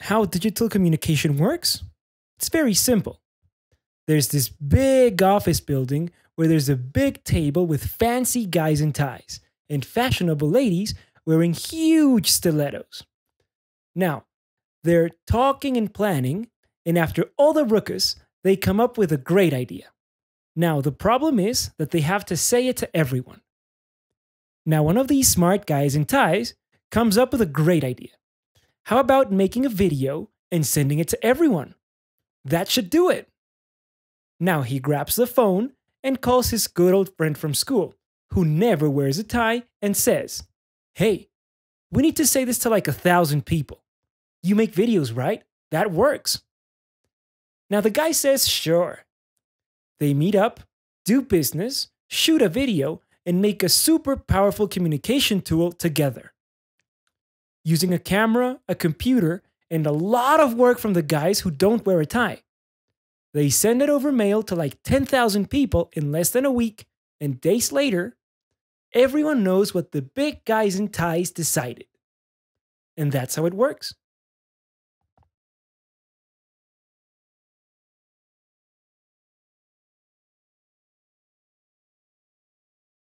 how digital communication works? It's very simple. There's this big office building where there's a big table with fancy guys in ties and fashionable ladies wearing huge stilettos. Now, they're talking and planning, and after all the ruckus, they come up with a great idea. Now, the problem is that they have to say it to everyone. Now, one of these smart guys in ties comes up with a great idea. How about making a video and sending it to everyone? That should do it. Now he grabs the phone and calls his good old friend from school, who never wears a tie, and says, Hey, we need to say this to like a thousand people. You make videos, right? That works. Now the guy says, Sure. They meet up, do business, shoot a video, and make a super powerful communication tool together using a camera, a computer, and a lot of work from the guys who don't wear a tie. They send it over mail to like 10,000 people in less than a week, and days later, everyone knows what the big guys in ties decided. And that's how it works.